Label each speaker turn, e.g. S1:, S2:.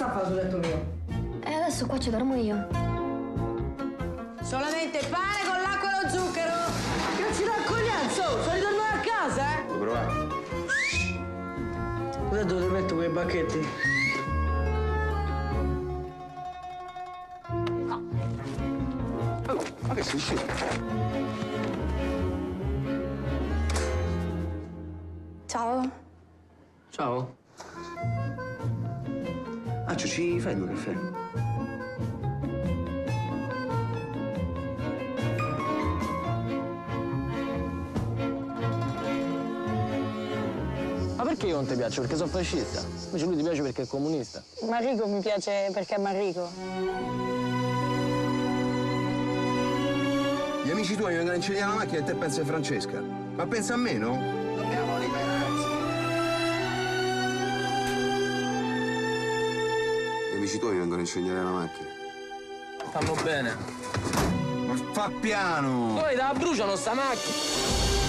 S1: sta a fare sul letto mio?
S2: E adesso qua ci dormo io.
S1: Solamente pane con l'acqua e lo zucchero! Cazzi d'accoglienza, oh! Sono ritornato a casa, eh!
S3: Vuoi provare?
S1: Cos'è dove metto quei bacchetti?
S3: Oh, ma che?
S2: Ciao.
S3: Ciao. Accio, ci fai due caffè?
S4: Ma perché io non ti piaccio? Perché sono fascista. Invece lui ti piace perché è comunista.
S5: Marico mi piace perché è Marico.
S3: Gli amici tuoi vengono a incendiare la macchina e te pensi a Francesca. Ma pensa a me, no? Dobbiamo liberarci. Amici tuoi vengono a incendiare la macchina.
S4: Fanno bene.
S3: Ma fa piano!
S4: Poi da bruciano sta macchina.